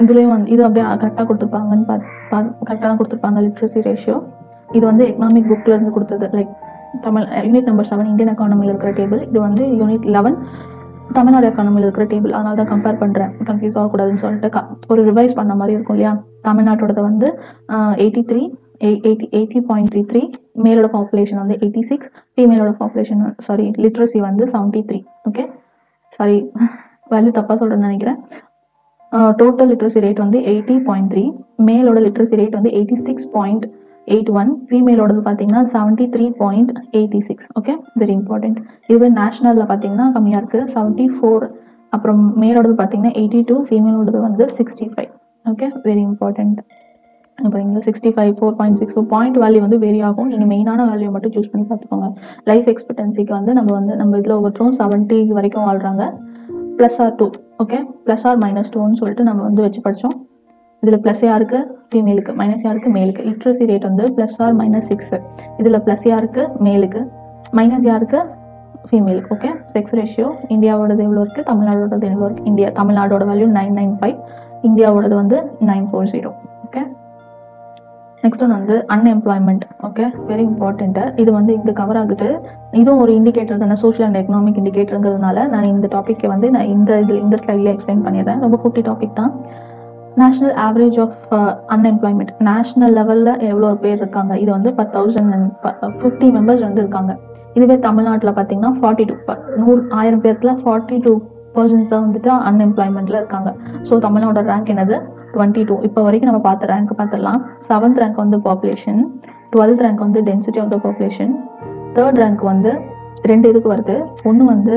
இதுலேயும் வந்து இது அப்படியே கரெக்டாக கொடுத்துருப்பாங்கன்னு பார்த்து கரெக்டாக தான் கொடுத்துருப்பாங்க லிட்ரஸி ரேஷியோ இது வந்து எக்கனாமிக் புக்கில் இருந்து கொடுத்தது. Like Tamil unit number seven Indian எக்கானமியில் இருக்கிற டேபிள் இது வந்து யூனிட் லெவன் தமிழ்நாடு எக்கானமியில் இருக்கிற டேபிள் அதனால தான் கம்பேர் பண்ணுறேன் கன்ஃபியூஸ் ஆகக்கூடாதுன்னு சொல்லிட்டு ஒரு ரிவைஸ் பண்ண மாதிரி இருக்கும் இல்லையா? தமிழ்நாட்டோடது வந்து eighty three eighty eighty point three three மேலோட population வந்து எயிட்டி சிக்ஸ் ஃபீமேலோட பாப்புலேஷன் சாரி லிட்ரஸி வந்து seventy three okay sorry value தப்பாக சொல்கிறேன்னு நினைக்கிறேன் டோட்டல் லிட்ரஸி ரேட் வந்து எயிட்டி பாயிண்ட் த்ரீ மேலோட லிட்ரஸி ரேட் வந்து eighty six point eight one ஃபீமேலோடது பார்த்தீங்கன்னா seventy three point eighty six okay very important இதுவே நேஷனலில் பார்த்தீங்கன்னா கம்மியாக இருக்குது செவன்ட்டி ஃபோர் அப்புறம் மேலோடது பார்த்தீங்கன்னா எயிட்டி டூ ஃபீமேலோடது வந்து sixty five okay very important அப்புறம் இங்கே sixty five four point six point value வந்து வெரி ஆகும். நீங்கள் மெயினான வேல்யூ மட்டும் சூஸ் பண்ணி பார்த்துக்கோங்க. லைஃப் எக்ஸ்பெக்டன்சிக்கு வந்து நம்ம வந்து நம்ம இதில் ஒவ்வொருத்தரும் செவன்ட்டி வரைக்கும் வாழ்கிறாங்க plus or two okay plus or minus டூன்னு சொல்லிட்டு நம்ம வந்து வச்சு படித்தோம் இதில் ப்ளஸ் யாருக்கு ஃபீமேலுக்கு மைனஸ் யாருக்கு மேலுக்கு. லிட்ரஸி ரேட் வந்து ப்ளஸ் ஆர் மைனஸ் சிக்ஸ் இதில் ப்ளஸ் யாருக்கு மேலுக்கு. மைனஸ் யாருக்கு ஃபீமேலுக்கு ஓகே செக்ஸ் ரேஷியோ இந்தியாவோடது எவ்வளோ இருக்குது தமிழ்நாடோடது எவ்வளோ இருக்குது இந்தியா தமிழ்நாடோட வேல்யூ நைன் நைன் ஃபைவ் இந்தியாவோடது வந்து nine four zero okay next one வந்து அன்எம்ப்ளாய்மெண்ட் ஓகே வெரி இம்பார்ட்டண்ட்டு இது வந்து இங்கே கவர் ஆகுது. இதுவும் ஒரு இண்டிகேட்டர் தானே சோஷியல் அண்ட் எக்கனாமிக் இண்டிகேட்டருங்கிறதுனால நான் இந்த டாப்பிக்கை வந்து நான் இந்த இதில் இந்த ஸ்லைடில் எக்ஸ்பிளைன் பண்ணிடுறேன். ரொம்ப குட்டி டாபிக் தான். National average of unemployment national லெவலில் எவ்வளோ பேர் இருக்காங்க? இது வந்து பர் தௌசண்ட் ஃபிஃப்டி மெம்பர்ஸ் வந்து இருக்காங்க. இதுவே தமிழ்நாட்டில் பார்த்தீங்கன்னா ஃபார்ட்டி டூ நூறு ஆயிரம் பேர்த்தில் ஃபார்ட்டி டூ பர்சன்ஸ் தான் வந்துட்டு அன்எம்ப்ளாய்மெண்ட்டில் இருக்காங்க. ஸோ தமிழ்நாடோட ரேங்க் என்னது? டுவெண்ட்டி டூ இப்போ வரைக்கும் நம்ம பார்த்த ரேங்க் பார்த்துடலாம். செவன்த் ரேங்க் வந்து பாப்புலேஷன் டுவெல்த் ரேங்க் வந்து density of the population third rank வந்து ரெண்டு இதுக்கு வருது. ஒன்று வந்து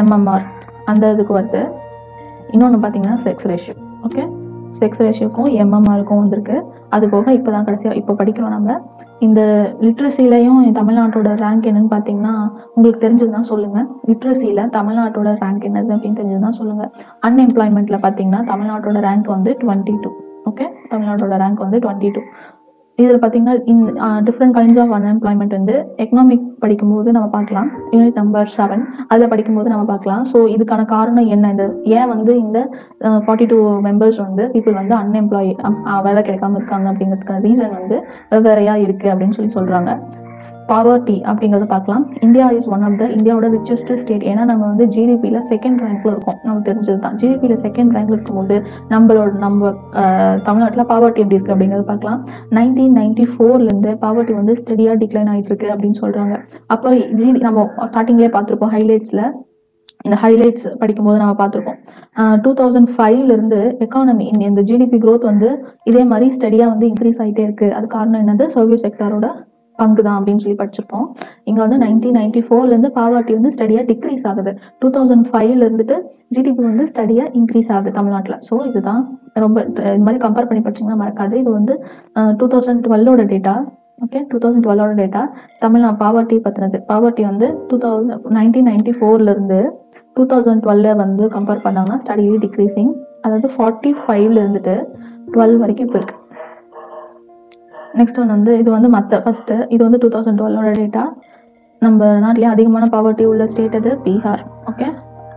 எம்எம்ஆர் அந்த இதுக்கு வருது. இன்னொன்று பார்த்தீங்கன்னா செக்ஸ் ரேஷியோ ஓகே செக்ஸ் ரேஷியோக்கும் எம்எம்ஆருக்கும் வந்திருக்கு. அது போக இப்போ தான் கடைசியாக இப்போ படிக்கிறோம் நம்ம. இந்த லிட்ரஸிலையும் தமிழ்நாட்டோட ரேங்க் என்னன்னு பார்த்தீங்கன்னா உங்களுக்கு தெரிஞ்சதுன்னா சொல்லுங்கள் லிட்ரஸியில் தமிழ்நாட்டோட ரேங்க் என்னது அப்படின்னு தெரிஞ்சதுன்னா சொல்லுங்கள் அன்எம்ப்ளாய்மெண்ட்டில் பார்த்தீங்கன்னா தமிழ்நாட்டோட ரேங்க் வந்து டுவெண்ட்டி டூ ஓகே தமிழ்நாட்டோட ரேங்க் வந்து டுவெண்ட்டி டூ இதில் பார்த்தீங்கன்னா in different kinds of unemployment வந்து எக்கனாமிக் படிக்கும்போது நம்ம பார்க்கலாம். யூனிட் நம்பர் செவன் அதில் படிக்கும்போது நம்ம பார்க்கலாம். ஸோ இதுக்கான காரணம் என்ன? இந்த ஏன் வந்து இந்த ஃபார்ட்டி டூ மெம்பர்ஸ் வந்து பீப்புள் வந்து அன்எம்ப்ளாய் வேலை கிடைக்காம இருக்காங்க அப்படிங்கிறதுக்கான ரீசன் வந்து வெவ்வேறையாக இருக்குது அப்படின்னு சொல்லி சொல்கிறாங்க பாவர்ட்டி அப்படிங்கிறத பார்க்கலாம். India is one of the இந்தியாவோட ரிச்சஸ்ட் ஸ்டேட் ஏன்னா நம்ம வந்து ஜிடிபியில் செகண்ட் ரேங்க்ல இருக்கோம். நமக்கு தெரிஞ்சது தான் ஜிடிபியில் செகண்ட் ரேங்க்ல இருக்கும்போது நம்மளோட நம்ம தமிழ்நாட்டில் பாவர்ட்டி எப்படி இருக்குது அப்படிங்கிறத பார்க்கலாம். நைன்டீன் நைன்டி ஃபோர்லேருந்து பாவர்ட்டி வந்து ஸ்டடியாக டிக்ளைன் ஆகிட்டு இருக்கு அப்படின்னு சொல்கிறாங்க அப்போ ஜிடி நம்ம ஸ்டார்டிங்லேயே பார்த்துருப்போம் ஹைலைட்ஸில் இந்த ஹைலைட்ஸ் படிக்கும்போது நம்ம பார்த்துருப்போம். டூ தௌசண்ட் ஃபைவ்லேருந்து எக்கானமி இந்த ஜிடிபி க்ரோத் வந்து இதே மாதிரி ஸ்டடியாக வந்து இன்க்ரீஸ் ஆகிட்டே இருக்குது அது காரணம் என்னது? சர்வீஸ் செக்டாரோட பங்கு தான் அப்படின்னு சொல்லி படிச்சிருப்போம். இங்கே வந்து நைன்டீன் நைன்டி ஃபோர்லேருந்து பாவர்ட்டி வந்து ஸ்டடியாக டிக்ரீஸ் ஆகுது. டூ தௌசண்ட் ஃபைவ்ல இருந்துட்டு ஜிடிபி வந்து ஸ்டடியாக இன்க்ரீஸ் ஆகுது தமிழ்நாட்டில். ஸோ இதுதான் ரொம்ப இந்த மாதிரி கம்பேர் பண்ணி படிச்சீங்கன்னா மறக்காது. இது வந்து டூ தௌசண்ட் டுவெல்லோட டேட்டா ஓகே டூ தௌசண்ட் டுவெல்லோட டேட்டா தமிழ்நா பாவர்ட்டி பற்றினது பாவர்ட்டி வந்து டூ தௌசண்ட் நைன்டீன் நைன்டி ஃபோர்லேருந்து டூ தௌசண்ட் டுவெல்ல வந்து கம்பேர் பண்ணாங்கன்னா ஸ்டடி டிக்ரீசிங் அதாவது ஃபார்ட்டி ஃபைவ்ல இருந்துட்டு டுவெல் வரைக்கும் இப்போ இருக்குது நெக்ஸ்ட் ஒன் வந்து இது வந்து மற்ற ஃபஸ்ட்டு இது வந்து டூ தௌசண்ட் டுவெலோட டேட்டா நம்ம நாட்டிலேயே அதிகமான பாவர்ட்டி உள்ள ஸ்டேட் அது பீகார். ஓகே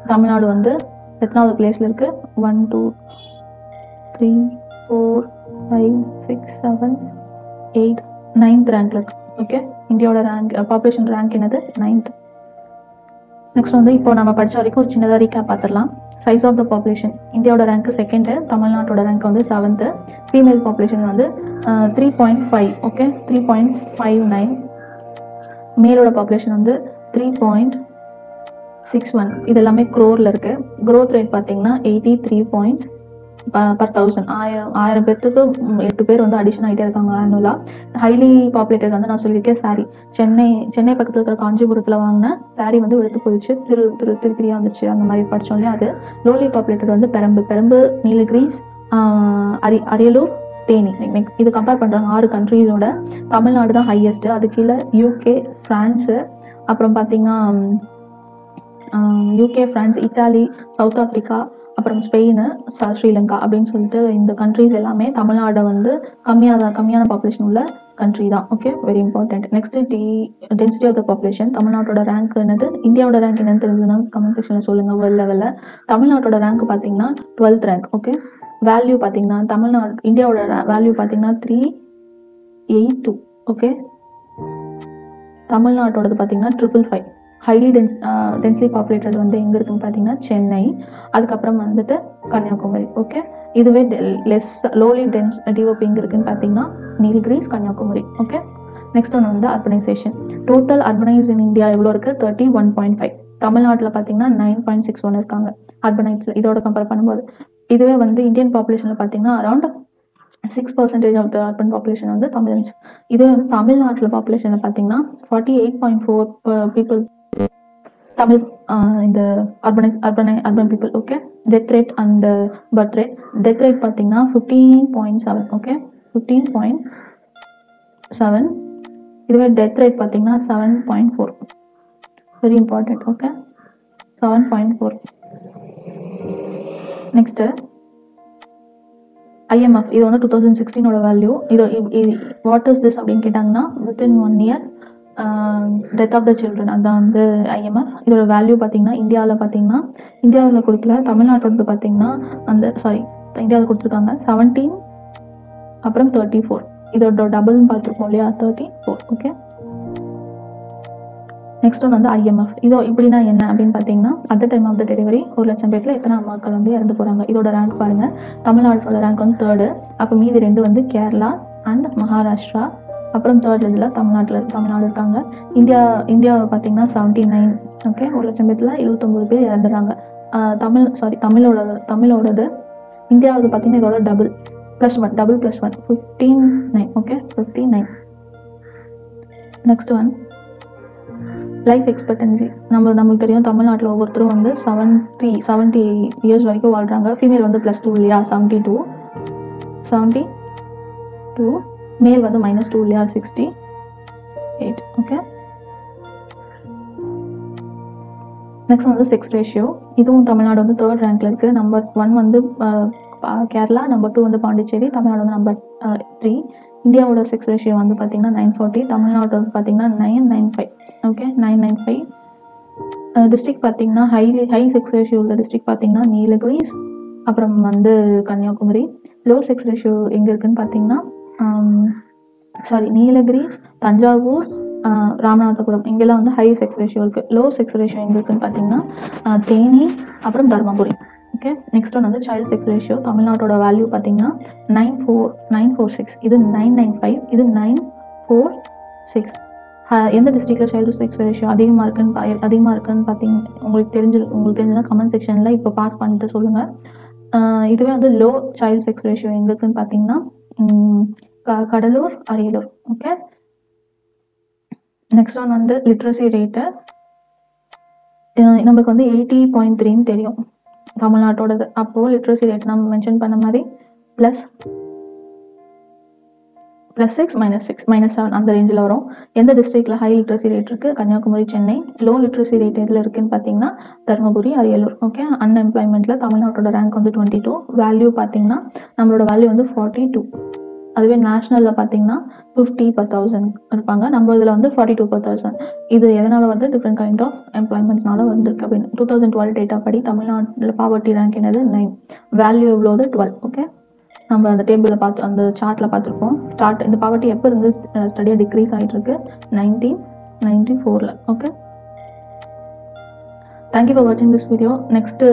தமிழ்நாடு வந்து எத்தனாவது பிளேஸில் இருக்கு? One two three four five six seven eight ninth ரேங்க்ல இருக்கு. ஓகே இந்தியாவோட ரேங்க் பாப்புலேஷன் ரேங்க் என்னது? நைன்த் நெக்ஸ்ட் வந்து இப்போ நம்ம படித்த வரைக்கும் ஒரு சின்னதாக ரீகேப் பார்த்துடலாம் சைஸ் ஆஃப் த பாப்புலேஷன் இந்தியாவோட ரேங்க் செகண்டு தமிழ்நாட்டோட ரேங்க் வந்து செவன்த்து ஃபீமேல் பாப்புலேஷன் வந்து three point five okay three point five nine மேலோட population வந்து த்ரீ பாயிண்ட் சிக்ஸ் ஒன் இது எல்லாமே க்ரோரில் இருக்குது க்ரோத் ரேட் பார்த்தீங்கன்னா eighty three point per thousand ஆயிரம் ஆயிரம் பேர்த்துக்கு எட்டு பேர் வந்து அடிஷன் ஆகிட்டே இருக்காங்க ஆனுவலாக ஹைலி பாப்புலேட்டட் வந்து நான் சொல்லியிருக்கேன் சாரி சென்னை சென்னை பக்கத்தில் இருக்கிற காஞ்சிபுரத்தில் வாங்கின சாரி வந்து எடுத்து போயிடுச்சு. திரு திரு திருத்திரியாக வந்துச்சு அந்த மாதிரி படித்தோம் இல்லையா அது லோலி பாப்புலேட்டட் வந்து பெரம்பு பெரம்பு நீலகிரிஸ் அரி அரியலூர் தேனி. இது கம்பேர் பண்ணுறாங்க ஆறு கண்ட்ரீஸோட தமிழ்நாடு தான் ஹையஸ்ட்டு அது கீழே யூகே ஃப்ரான்ஸு அப்புறம் பார்த்தீங்கன்னா UK France Italy South Africa அப்புறம் ஸ்பெயின் ச- ஸ்ரீலங்கா அப்படின்னு சொல்லிட்டு இந்த கண்ட்ரிஸ் எல்லாமே தமிழ்நாடு வந்து கம்மியாக தான் கம்மியான பாப்புலேஷன் உள்ள கண்ட்ரி தான். Okay very important next D density of the population தமிழ்நாட்டோட ரேங்க் என்னது? இந்தியாவோட ரேங்க் என்னன்னு தெரிஞ்சதுன்னா கமெண்ட் செக்ஷனில் சொல்லுங்கள் வேர்ல்ட் லெவலில் தமிழ்நாட்டோட ரேங்க் பார்த்தீங்கன்னா டுவெல்த் ரேங்க் ஓகே வேல்யூ பார்த்தீங்கன்னா தமிழ்நாடு இந்தியாவோட வேல்யூ பார்த்தீங்கன்னா த்ரீ எயிட் டூ ஓகே தமிழ்நாட்டோடது பார்த்தீங்கன்னா triple five highly dense densely populated வந்து எங்கே இருக்குன்னு பார்த்தீங்கன்னா சென்னை அதுக்கப்புறம் வந்துட்டு கன்னியாகுமரி ஓகே இதுவே லெஸ் லோலி டென்ஸ் டிஓபி எங்கே இருக்குன்னு பார்த்தீங்கன்னா நீலகிரிஸ் கன்னியாகுமரி ஓகே நெக்ஸ்ட் ஒன்று வந்து urbanisation total urbanised in India எவ்வளோ இருக்குது தேர்ட்டி ஒன் பாயிண்ட் ஃபைவ் தமிழ்நாட்டில் பார்த்தீங்கன்னா நைன் பாயிண்ட் சிக்ஸ் ஒன் இருக்காங்க. அர்பனைஸ் இதோட கம்பேர் பண்ணும்போது. இதுவே வந்து இந்தியன் பாப்புலேஷனில் பார்த்தீங்கன்னா around six percentage of the urban population வந்து தமிழன்ஸ் இதுவே வந்து தமிழ்நாட்டில் பாப்புலேஷனில் பார்த்தீங்கன்னா forty eight point four people Tamil இந்த urbanise அர்பனை urban people okay death rate and birth rate death rate பார்த்தீங்கன்னா fifteen point seven okay fifteen point seven இதுவே டெத் ரேட் பார்த்தீங்கன்னா seven point four very important okay seven point four next IMF இது வந்து டூ தௌசண்ட் சிக்ஸ்டீனோட வேல்யூ இது வாட் இஸ் திஸ் அப்படின்னு கேட்டாங்கன்னா within one year death of the children அதுதான் வந்து ஐஎம்எஃப் இதோட வேல்யூ பார்த்தீங்கன்னா இந்தியாவில் பார்த்தீங்கன்னா இந்தியாவில் கொடுக்கல தமிழ்நாட்டில் வந்து பார்த்தீங்கன்னா அந்த சாரி இந்தியாவில் கொடுத்துருக்காங்க செவன்டீன் அப்புறம் தேர்ட்டி ஃபோர் இதோட டபுள்னு பார்த்துருக்கோம் இல்லையா thirty four okay next one வந்து ஐஎம்எஃப் இதோ இப்படின்னா என்ன அப்படின்னு பார்த்தீங்கன்னா at the time of the delivery ஒரு லட்சம் பேர்ல எத்தனை அம்மாக்கள் வந்து இறந்து போகிறாங்க இதோட ரேங்க் பாருங்கள் தமிழ்நாட்டோட ரேங்க் வந்து தேர்டு அப்போ மீதி ரெண்டு வந்து கேரளா அண்ட் மகாராஷ்டிரா. அப்புறம் தேர்ட் இதில் தமிழ்நாட்டில் தமிழ்நாடு இருக்காங்க. இந்தியா இந்தியாவை பார்த்தீங்கன்னா செவன்ட்டி நைன் ஓகே ஒரு லட்சம் பேத்தில் இருபத்தொம்போது பேர் இறந்துடுறாங்க. தமிழ் சாரி தமிழோட தமிழோடது. இந்தியாவது பார்த்தீங்கன்னா இதோட double plus one double plus one fifteen nine okay fifty nine next one life expectancy நம்ம நம்மளுக்கு தெரியும் தமிழ்நாட்டில் ஒவ்வொருத்தரும் வந்து செவன்ட்டி செவன்ட்டி இயர்ஸ் வரைக்கும் வாழ்கிறாங்க ஃபீமேல் வந்து ப்ளஸ் டூ இல்லையா? Seventy two seventy two male வந்து மைனஸ் டூ இல்லையா? சிக்ஸ்டி எயிட் ஓகே நெக்ஸ்ட் வந்து செக்ஸ் ரேஷியோ இதுவும் தமிழ்நாடு வந்து தேர்ட் ரேங்க்ல இருக்குது நம்பர் ஒன் வந்து பா- கேரளா நம்பர் டூ வந்து பாண்டிச்சேரி தமிழ்நாடு வந்து நம்பர் த்ரீ இந்தியாவோட செக்ஸ் ரேஷியோ வந்து பார்த்தீங்கன்னா நைன் ஃபார்ட்டி தமிழ்நாடு வந்து பார்த்தீங்கன்னா nine nine five okay nine nine five district பார்த்தீங்கன்னா ஹை ஹை செக்ஸ் ரேஷியோ உள்ள டிஸ்ட்ரிக்ட் பார்த்தீங்கன்னா நீலகிரிஸ் அப்புறம் வந்து கன்னியாகுமரி. லோ செக்ஸ் ரேஷியோ எங்கே இருக்குன்னு பார்த்தீங்கன்னா சாரி நீலகிரிஸ் தஞ்சாவூர் ராமநாதபுரம். இங்கெல்லாம் வந்து ஹை செக்ஸ் ரேஷியோ இருக்குது லோ செக்ஸ் ரேஷியோ எங்கே இருக்குன்னு பார்த்தீங்கன்னா தேனி அப்புறம் தர்மபுரி. ஓகே நெக்ஸ்ட் ஒன் வந்து சைல்ட் செக்ஸ் ரேஷியோ தமிழ்நாட்டோட வேல்யூ பார்த்தீங்கன்னா nine four nine four six இது நைன் நைன் ஃபைவ் இது நைன் ஃபோர் சிக்ஸ் எந்த டிஸ்ட்ரிக்டில் சைல்டு செக்ஸ் ரேஷியோ அதிகமாக இருக்குன்னு அதிகமாக இருக்குன்னு பார்த்தீங்க உங்களுக்கு தெரிஞ்சு உங்களுக்கு தெரிஞ்சதுன்னா கமெண்ட் செக்ஷனில் இப்போ பாஸ் பண்ணிட்டு சொல்லுங்கள் இதுவே வந்து லோ சைல்டு செக்ஸ் ரேஷியோ எங்கே இருக்குன்னு பார்த்தீங்கன்னா Cuddalore Ariyalur. Okay next one வந்து லிட்ரஸி ரேட்டு நம்மளுக்கு வந்து எயிட்டி பாயிண்ட் த்ரீன்னு தெரியும். தமிழ்நாட்டோடது. அப்போது லிட்ரஸி ரேட் நம்ம மென்ஷன் பண்ண மாதிரி plus plus six minus six minus seven அந்த ரேஞ்சில் வரும். எந்த டிஸ்ட்ரிக்டில் ஹை லிட்ரஸி ரேட் இருக்குது Kanyakumari Chennai. Low literacy rate எதில் இருக்குன்னு பார்த்தீங்கன்னா தருமபுரி அரியலூர். ஓகே அன்எம்ப்ளாய்மெண்ட்டில் தமிழ்நாட்டோட ரேங்க் வந்து டுவெண்ட்டி டூ வேல்யூ பார்த்தீங்கன்னா நம்மளோட வேல்யூ வந்து ஃபார்ட்டி டூ அதுவே நேஷ்னலில் பார்த்தீங்கன்னா ஃபிஃப்டி பர் தௌசண்ட் இருப்பாங்க. நம்ம இதில் வந்து ஃபார்ட்டி டூ பர் தௌசண்ட் இது எதனால் வந்து டிஃப்ரெண்ட் கைண்ட் ஆஃப் எம்ப்ளாய்மெண்ட்னால வந்திருக்கு அப்படின்னு. டூ தௌசண்ட் டுவெல் டேட்டா படி தமிழ்நாட்டில் பாவர்ட்டி ரேங்க் என்னது? நைன் வேல்யூ எவ்வளோது டுவெல் ஓகே நம்ம அந்த டேபிளில் பார்த்து அந்த சார்ட்டில் பார்த்துருப்போம் ஸ்டார்ட் இந்த பாவர்ட்டி எப்போ இருந்து ஸ்டடியாக டிக்ரீஸ் ஆகிட்டு இருக்கு நைன்டீன் நைன்டி ஃபோரில் ஓகே தேங்க்யூ ஃபார் வாட்சிங் this video next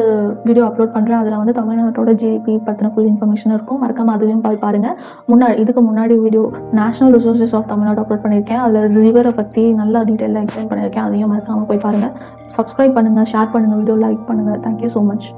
video upload பண்ணுறேன் அதில் வந்து தமிழ்நாட்டோட ஜிபி பற்றின ஃபுல் இன்ஃபர்மேஷன் இருக்கும். மறக்காமல் அதையும் போய் பாருங்கள் முன்னாடி இதுக்கு முன்னாடி video national resources of Tamil Nadu upload பண்ணியிருக்கேன். அதில் ரிவரை பற்றி நல்லா டீட்டெயிலாக எக்ஸ்பிளைன் பண்ணியிருக்கேன். அதையும் மறக்காமல் போய் பாருங்கள் சப்ஸ்கிரைப் பண்ணுங்கள் ஷேர் பண்ணுங்கள் வீடியோ லைக் பண்ணுங்கள் தேங்க்யூ ஸோ மச்